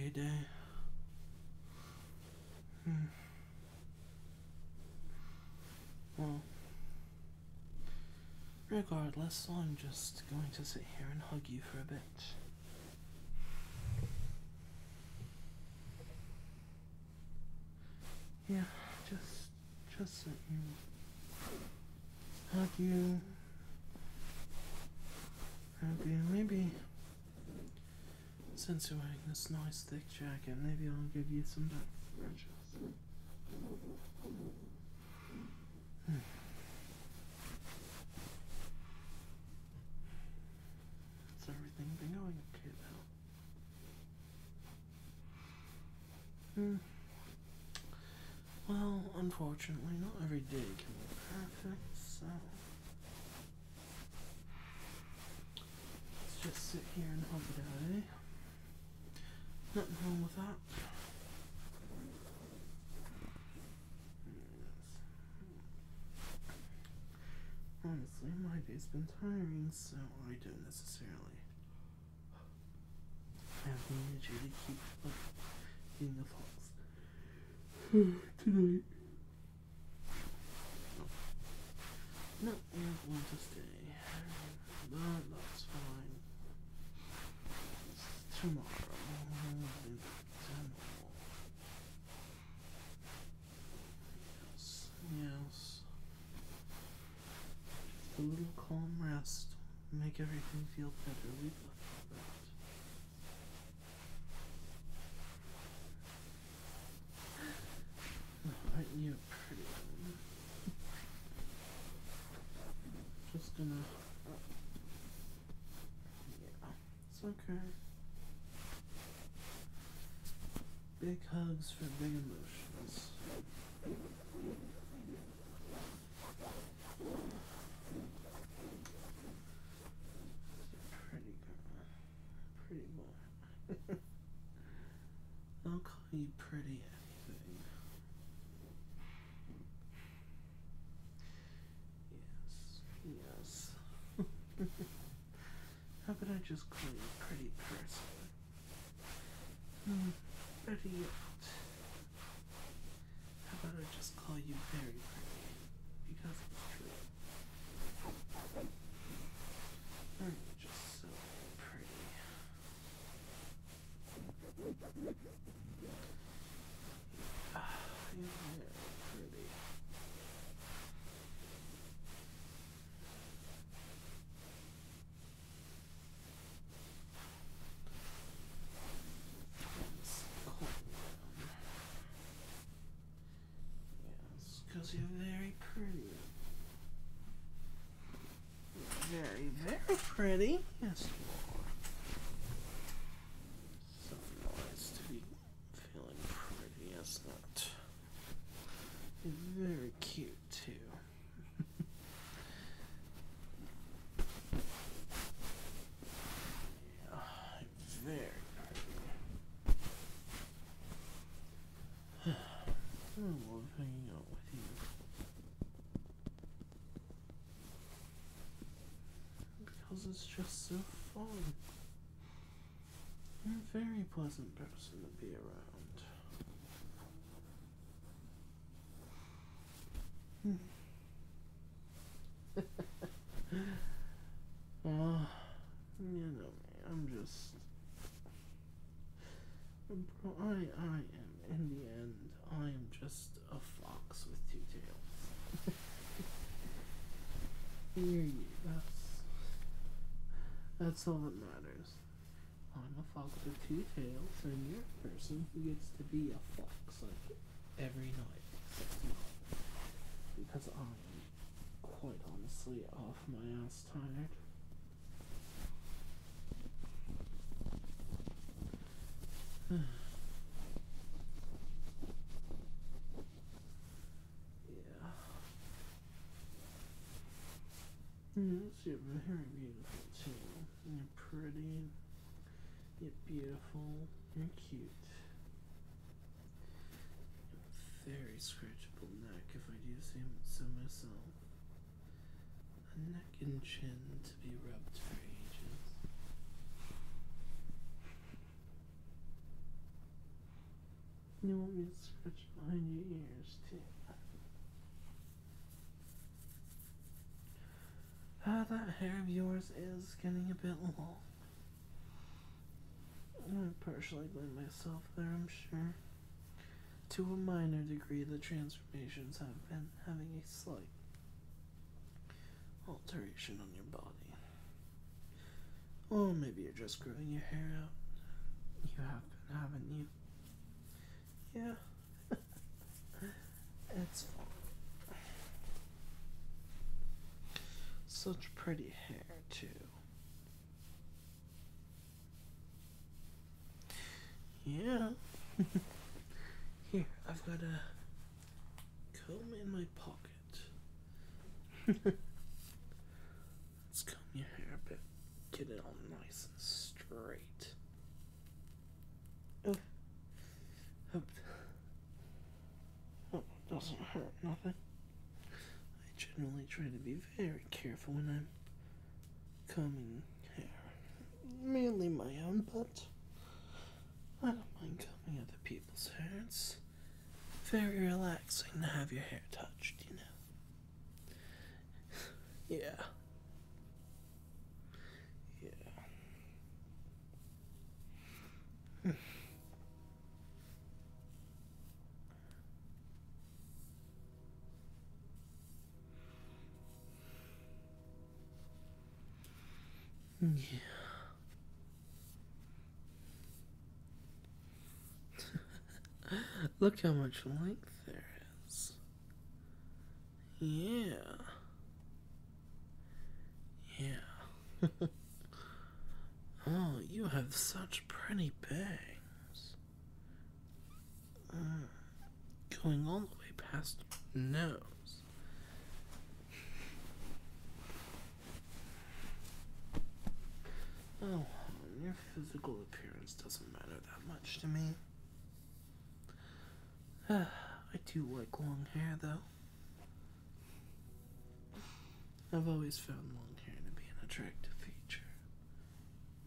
okay day. Hmm. Well, regardless, I'm just going to sit here and hug you for a bit. Yeah, just just sit here. Hug you. Hug you. Maybe since you're wearing this nice thick jacket, maybe I'll give you some back scratches. Hmm. Everything going okay though? Hmm. Well, unfortunately, not every day can be perfect, so let's just sit here and hug it out, eh? Nothing wrong with that. Honestly, my day's been tiring, so I don't necessarily have the energy to keep up being a fox tonight. No, we don't want to stay. But that's fine. It's tomorrow. Yes, yes. A little calm rest. Make everything feel better. We both know that. Aren't you pretty? Just gonna. Yeah, it's okay. Big hugs for big emotions. Pretty girl. Pretty boy. I'll call you pretty anything. Yes, yes. How could I just call you a pretty person? Hmm, better yet. How about I just call you very pretty? Because it's true. Aren't you just so pretty? Ah, you're very pretty. Let's calm down. Yes, because you're very pretty. You're very, very pretty. Yes, you are. So nice to be feeling pretty, isn't it? You're very cute, too. yeah, very pretty. I love hanging out with you. Because it's just so fun. You're a very pleasant person to be around. well, you know me, I'm just. Bro, I, I am, in the end, I am just a fox with two tails. You're you, that's. That's all that matters. I'm a fox with two tails, and you're a person who gets to be a fox like every night. Because I'm quite honestly off my ass tired. yeah. Yes, you're very beautiful too. You're pretty. You're beautiful. You're cute. You have a very scratchable neck, if I do say so myself. A neck and chin to be rubbed for ages. You want me to scratch behind your ears too. Ah, that hair of yours is getting a bit long. I partially blame myself there, I'm sure. To a minor degree, the transformations have been having a slight alteration on your body. Or maybe you're just growing your hair out. You have been, haven't you? Yeah. it's fine. Such pretty hair, too. Yeah. Here, I've got a comb in my pocket. Let's comb your hair a bit. Get it all nice and straight. Oh. Hope. Hope it doesn't hurt nothing. I generally try to be very careful when I'm combing hair. Mainly my own, but I don't mind combing other people's hair. It's very relaxing to have your hair touched, you know. Yeah. Yeah. Yeah. Look how much length there is. Yeah. Yeah. oh, you have such pretty bangs. Mm. Going all the way past your nose. Oh, your physical appearance doesn't matter that much to me. I do like long hair, though. I've always found long hair to be an attractive feature.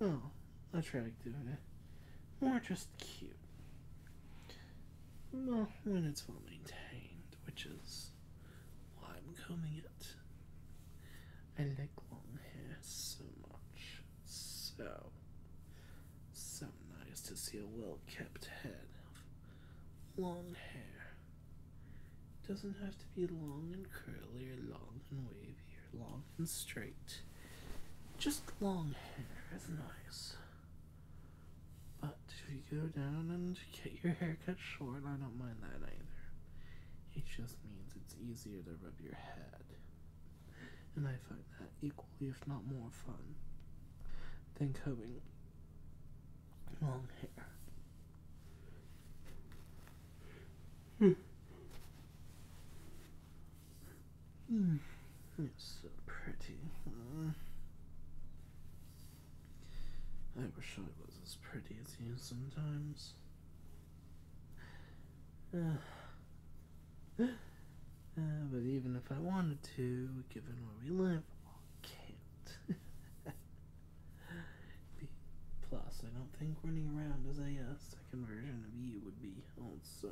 Oh, attractive. eh? More just cute. Well, when it's well maintained, which is why I'm combing it. I like long hair so much. So, so nice to see a well kept head of long hair. Doesn't have to be long and curly or long and wavy or long and straight. Just long hair is nice. But if you go down and get your hair cut short, I don't mind that either. It just means it's easier to rub your head. And I find that equally, if not more fun, than combing long hair. Hmm. Hmm. It's so pretty. Uh, I wish I was as pretty as you sometimes. Uh, uh, but even if I wanted to, given where we live, I can't. Plus, I don't think running around as a uh, second version of you would be so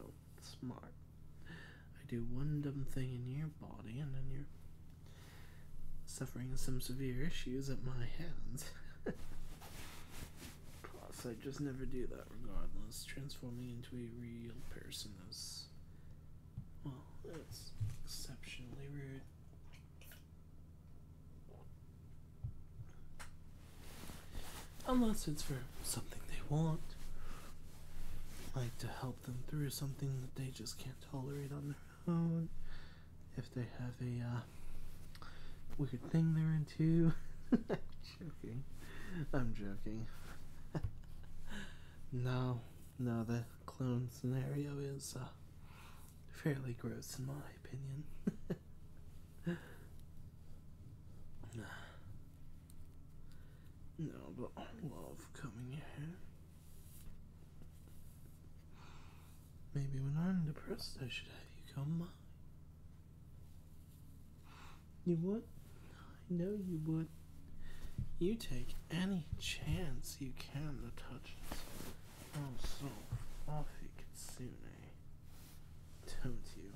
smart. Do one dumb thing in your body, and then you're suffering some severe issues at my hands. Plus, I just never do that regardless. Transforming into a real person is. Well, it's exceptionally rude. Unless it's for something they want. Like to help them through something that they just can't tolerate on their own. If they have a uh, weird thing they're into. I'm joking. I'm joking. no, no, the clone scenario is uh, fairly gross in my opinion. no, but I love coming here. Maybe when I'm depressed, I should have you comb mine. You would? I know you would. You take any chance you can to touch this. Oh, so fluffy, Kitsune. Eh? don't you?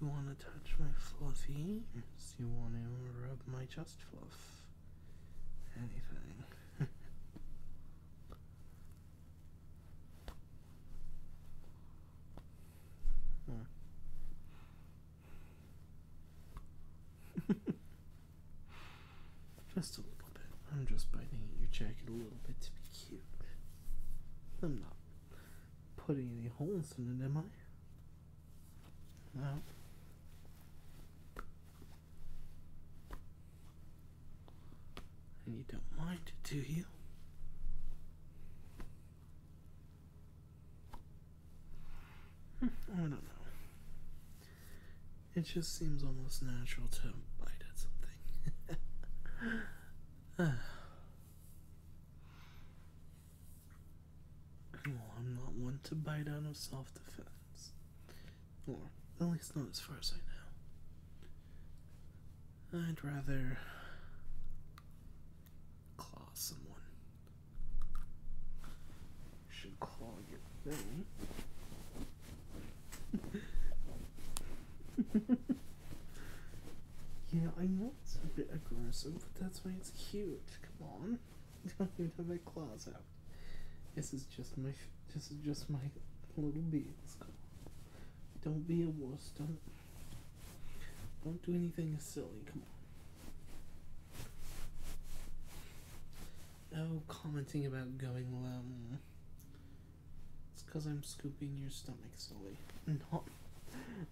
You want to touch my fluffy ears? You want to rub my chest fluff? Anything. just a little bit. I'm just biting at your jacket a little bit to be cute. I'm not putting any holes in it, am I? No. And you don't mind, do you? Hmm, I don't know. It just seems almost natural to bite at something. Ah. well, I'm not one to bite out of self defense. Or, at least not as far as I know. I'd rather claw someone. Should claw your thing. yeah, I know it's a aggressive, but that's why it's cute. Come on, don't even have my claws out. This is just my, this is just my little beings. Come on, don't be a wuss. Don't, don't do anything silly. Come on. Oh, commenting about going low. It's because I'm scooping your stomach silly. Not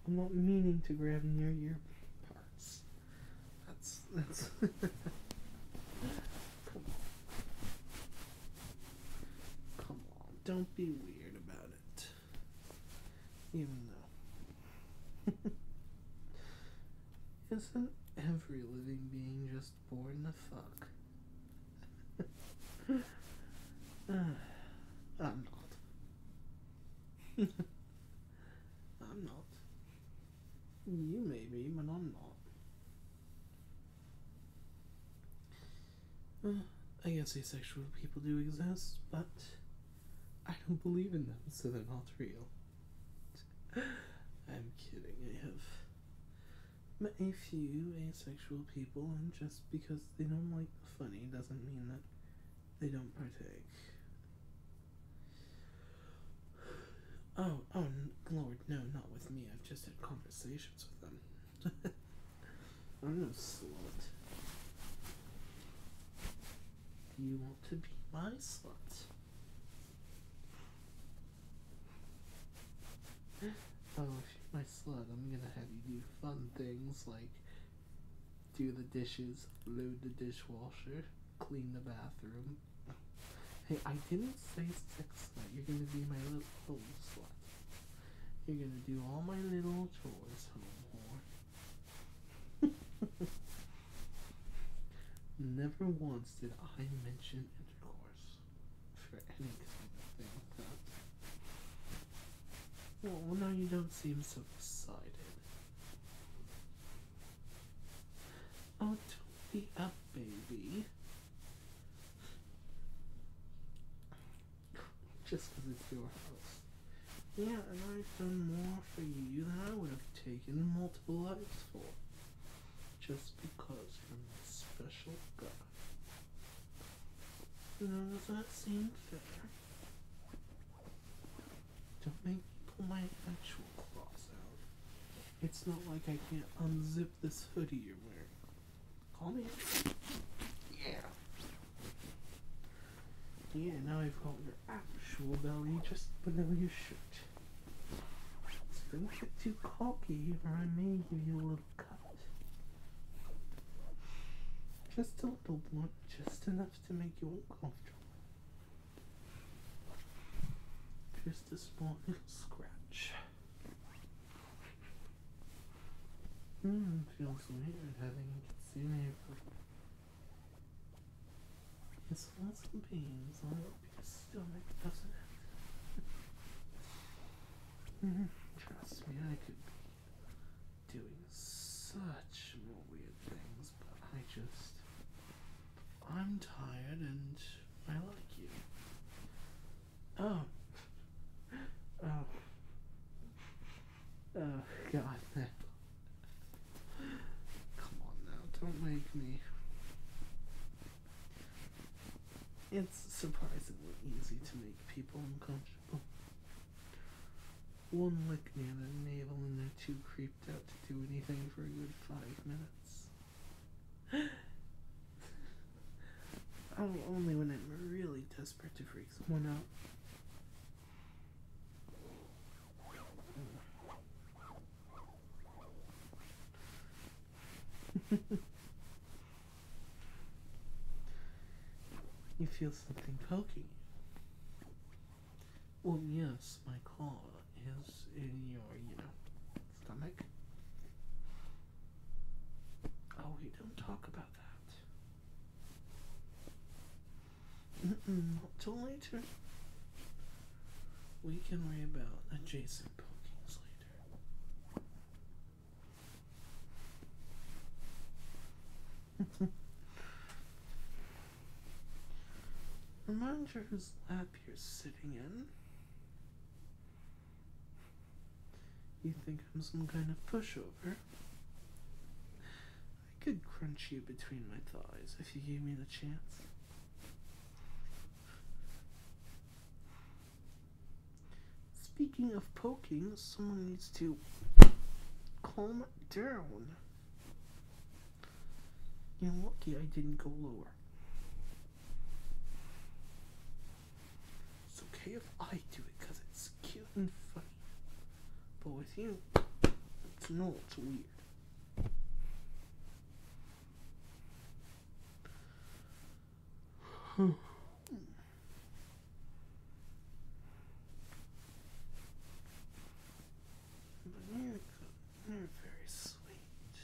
I'm not meaning to grab near your. That's that's. Come on. Come on. Don't be weird about it. Even though. Isn't every living being just born to fuck? I'm not. I'm not. You may be, but I'm not. I guess asexual people do exist, but I don't believe in them, so they're not real. I'm kidding. I have met a few asexual people, and just because they don't like the funny doesn't mean that they don't partake. Oh, oh, Lord, no, not with me. I've just had conversations with them. I'm no slut. You want to be my slut? Oh, if you're my slut, I'm gonna have you do fun things like do the dishes, load the dishwasher, clean the bathroom. Hey, I didn't say sex slut. You're gonna be my little home slut. You're gonna do all my little chores, home whore. Never once did I mention intercourse for any kind of thing like that. Well, now you don't seem so excited. Oh, don't be up, baby. Just because it's your house. Yeah, and I've done more for you than I would have taken multiple lives for. Just because you're my special does that seem fair? Don't make me pull my actual claws out. It's not like I can't unzip this hoodie you're wearing. Call me. Yeah. Yeah, now I've got your actual belly just below your shirt. Don't get too cocky or I may give you a little cut. Just a little one, just enough to make you uncomfortable. Just a small little scratch. Hmm, feels weird having neighbor. It's awesome beans. I hope your stomach doesn't have Mhm. Trust me, I could be doing such I'm tired and I like you. Oh. Oh. Oh, God. Come on now, don't make me. It's surprisingly easy to make people uncomfortable. One lick near the navel and they're too creeped out to do anything for a good five minutes. Oh, only when I'm really desperate to freak someone out. you feel something poking. Well, yes, my claw is in your, you know, stomach. Oh, we don't talk about not till later. We can worry about adjacent pokings later. Remind her whose lap you're sitting in. You think I'm some kind of pushover? I could crunch you between my thighs if you gave me the chance. Speaking of poking, someone needs to calm down. You're lucky I didn't go lower. It's okay if I do it because it's cute and funny. But with you, it's not weird. But you're good. You're very sweet.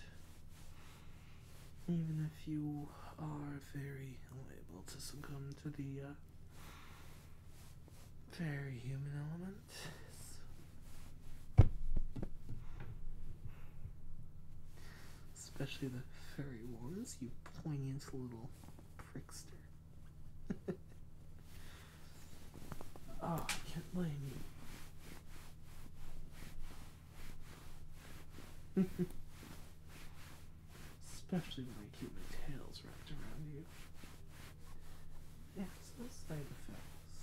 Even if you are very liable to to the uh, very human element. Especially the furry ones, you poignant little prickster. oh, I can't blame you. Especially when I keep my tails wrapped around you. Yes, no side effects.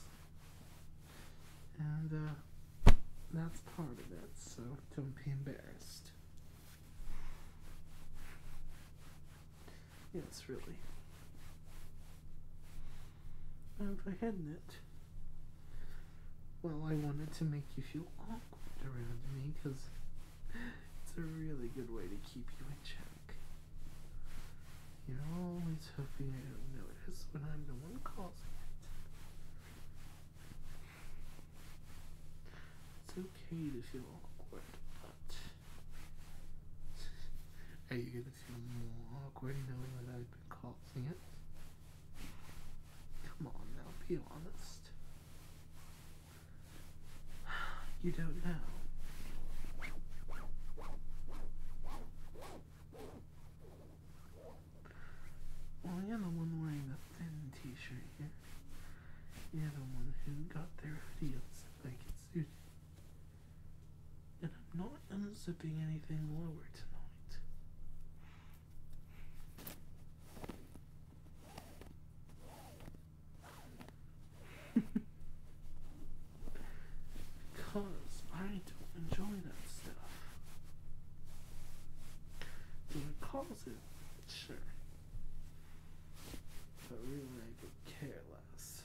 And, uh, that's part of it, so don't be embarrassed. Yes, really. And if I hadn't it, well, I wanted to make you feel awkward around me because it's a really good way to keep you in check. You're always hoping I don't notice when I'm the one causing it. It's okay to feel awkward, but are you gonna feel more awkward knowing that I've been causing it? Come on now, be honest. You don't know. Well, you're the one wearing the thin t-shirt here. You're the one who got their hoodie like it suited. And I'm not unzipping anything lower tonight. Because I don't enjoy that stuff. Do Sure. But really, I could care less.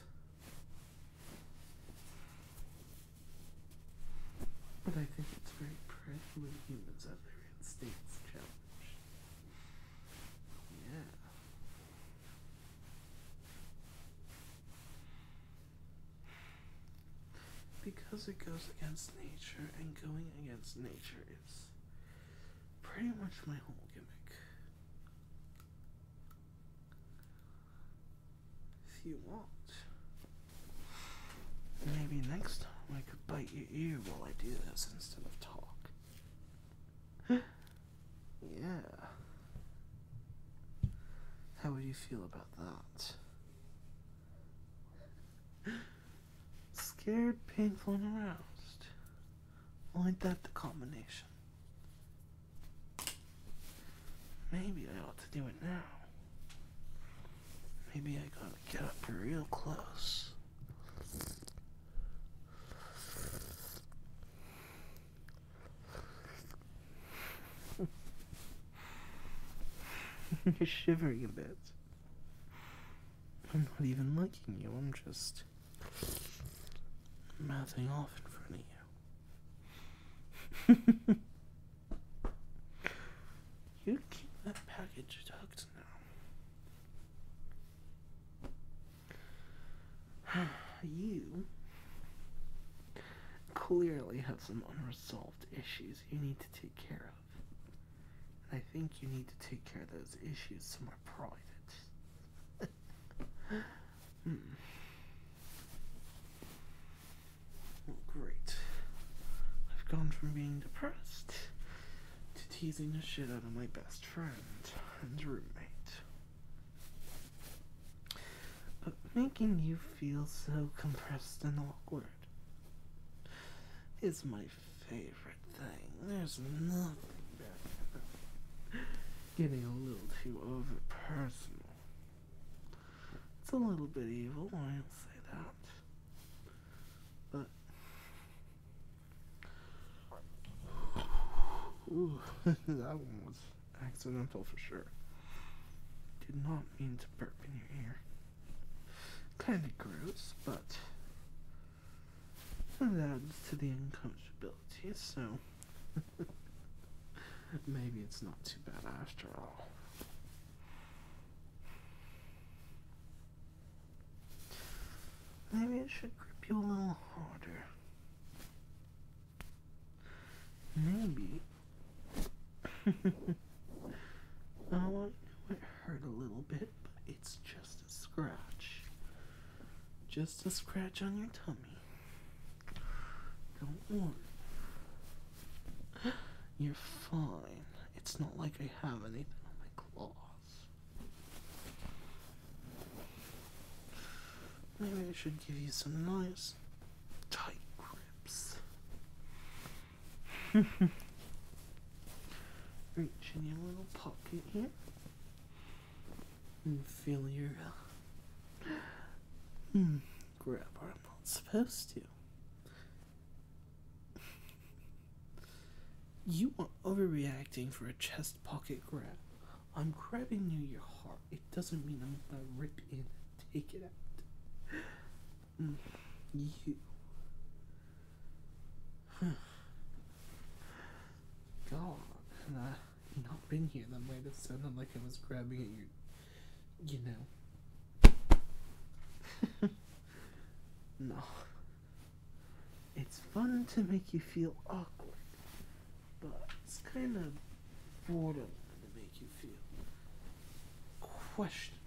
But I think it's very pretty when humans have their instincts challenged. Yeah. Because it goes against nature, and going against nature is pretty much my whole gimmick. If you want, maybe next time I could bite your ear while I do this instead of talk. yeah. How would you feel about that? Scared, painful, and aroused. Ain't that the combination? Maybe I ought to do it now. Maybe I gotta get up real close. You're shivering a bit. I'm not even liking you, I'm just mouthing off in front of you. you keep that package tucked now. you clearly have some unresolved issues you need to take care of. And I think you need to take care of those issues somewhere private. hmm. Well, great. I've gone from being depressed to teasing the shit out of my best friend and roommate. But making you feel so compressed and awkward is my favorite thing. There's nothing better getting a little too over personal. It's a little bit evil, I'll say that. But Ooh, that one was accidental for sure. Did not mean to burp in your ear. Kinda gross, but it adds to the uncomfortability, so maybe it's not too bad after all. Maybe it should grip you a little harder. Maybe. oh, it hurt a little bit, but it's just a scratch. Just a scratch on your tummy. You're fine. It's not like I have anything on my claws. Maybe I should give you some nice tight grips. Reach in your little pocket here and feel your uh, hmm, grab I'm not supposed to. You are overreacting for a chest pocket grab. I'm grabbing near your heart. It doesn't mean I'm gonna rip in and take it out. Mm, you. God, had I not been here, that might have sounded like I was grabbing at your, you know. no. It's fun to make you feel awkward, it's kind of borderline to make you feel questionable.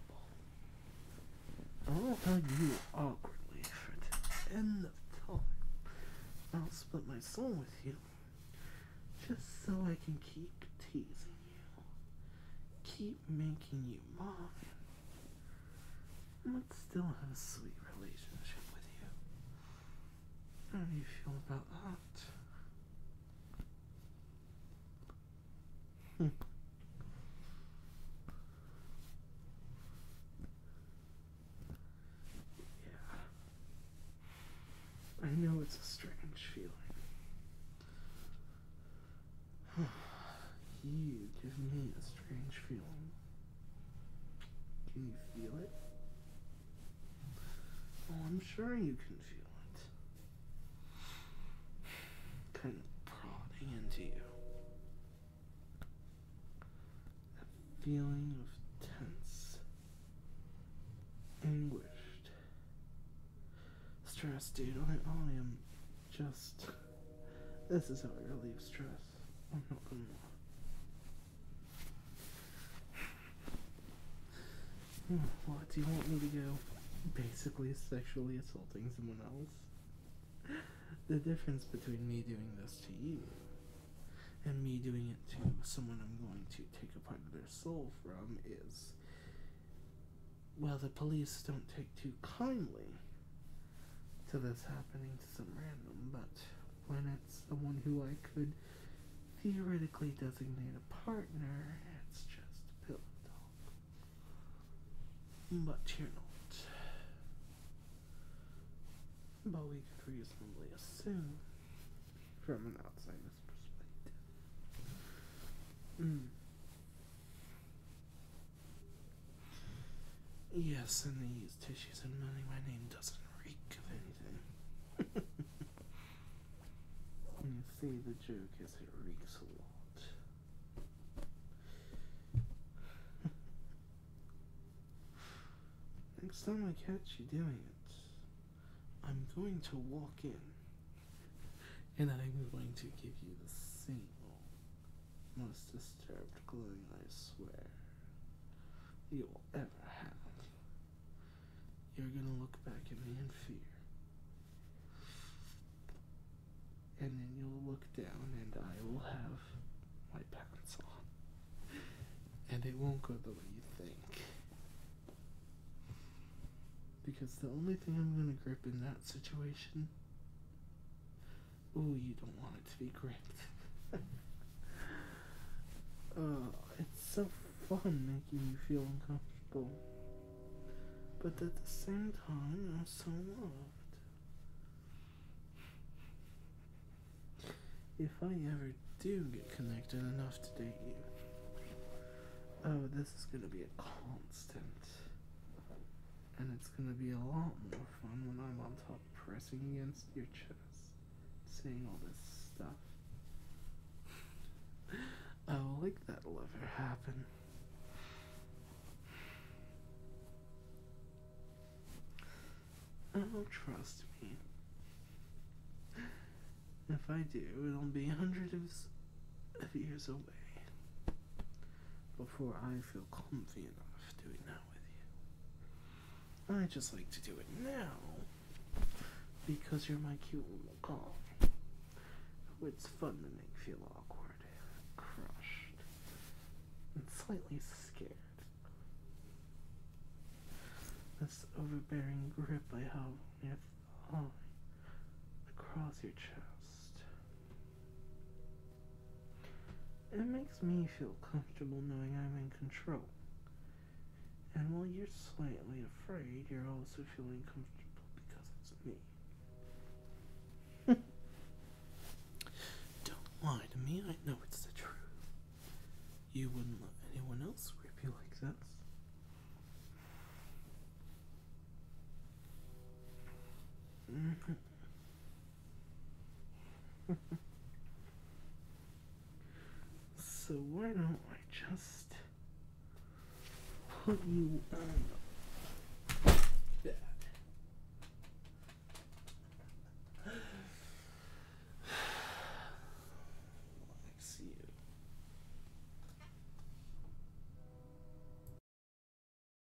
I'll hug you awkwardly for the end of time. I'll split my soul with you just so I can keep teasing you, keep making you mine, but still have a sweet relationship with you. How do you feel about that? Hmm. Yeah. I know it's a strange feeling. you give me a strange feeling. Can you feel it? Oh, I'm sure you can feel it. Kind of prodding into you. Feeling of tense, anguished, stress, dude. I, I am just. This is how I relieve stress. I'm not gonna. Hmm, What do you want me to go? Basically, sexually assaulting someone else. The difference between me doing this to you and me doing it to someone I'm going to take a part of their soul from is well, the police don't take too kindly to this happening to some random, but when it's someone who I could theoretically designate a partner, it's just a pillow talk. But you're not. But we could reasonably assume, from an perspective. Mm. Yes, and they use tissues and money. My name doesn't reek of anything. you see, the joke is it reeks a lot. Next time I catch you doing it, I'm going to walk in and I'm going to give you the single most disturbed glowing I swear you will ever have. You're gonna look back at me in fear. And then you'll look down and I will have my pants on. And it won't go the way you think. Because the only thing I'm gonna grip in that situation. Oh, you don't want it to be gripped. uh, it's so fun making you feel uncomfortable. But at the same time, I'm so loved. If I ever do get connected enough to date you, oh, this is gonna be a constant. And it's gonna be a lot more fun when I'm on top pressing against your chest, saying all this stuff. I will like that will ever happen. Oh, trust me. If I do, it'll be hundreds of years away before I feel comfy enough doing that with you. I just like to do it now because you're my cute little who It's fun to make feel awkward, crushed, and slightly scared. This overbearing grip I have across your chest. It makes me feel comfortable knowing I'm in control. And while you're slightly afraid, you're also feeling comfortable because it's me. Don't lie to me, I know it's the truth. You wouldn't let anyone else grip you like this. So why don't I just put you on